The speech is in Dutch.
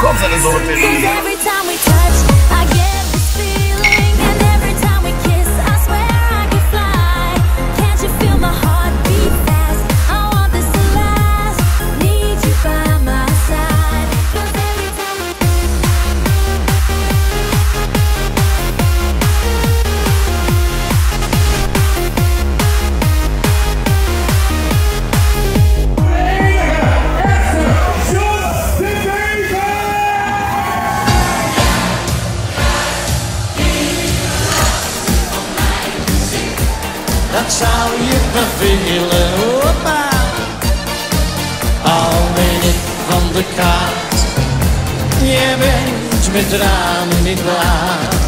comes every time we turn dat zou je vervelen, hoppa. Al ben ik van de kaart, je bent met tranen niet waard.